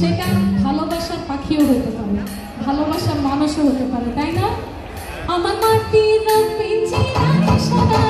সেটা ভালোবাসার পাখিও হতে পারে ভালোবাসার মানুষও হতে পারে তাই না? আমার মাটির সদা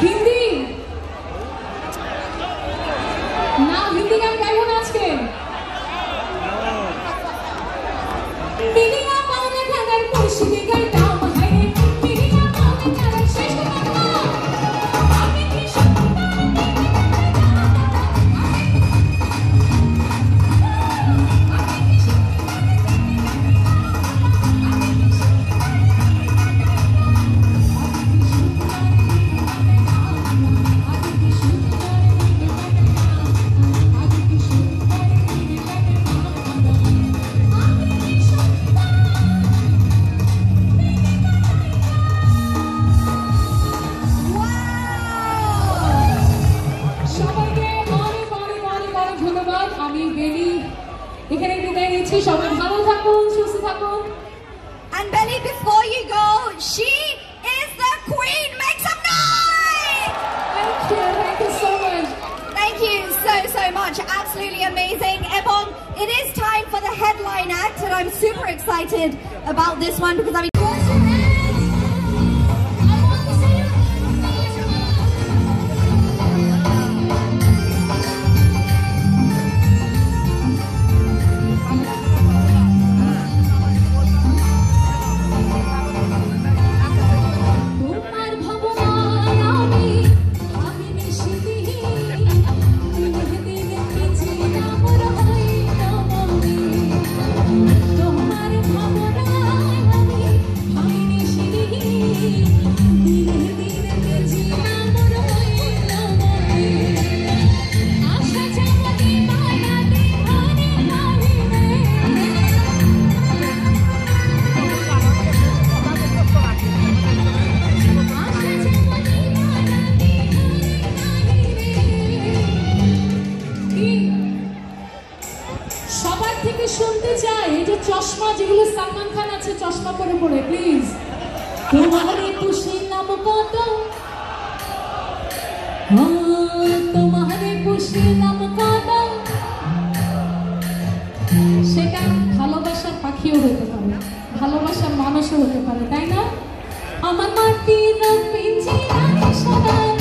হিন্দি। না হিন্দি গান গাইব না আজকে। মিনি না and Belly before you go she is the queen. Make some noise! Thank you thank you so much. Thank you so so much. Absolutely amazing. Ebon it is time for the headline act and I'm super excited about this one because I mean থেকে শুনতে চাই। এটা চশমা, যেগুলো সালমান খান আছে, চশমা পরে পরে প্লিজ তোমার খুশি নাম কত? হ্যাঁ, তোমার খুশি নাম কত? সেটা ভালোবাসার পাখিও হতে পারে, ভালোবাসার মানুষও হতে পারে, তাই না? আমার মাটির রূপ পিঞ্জিরা সদা।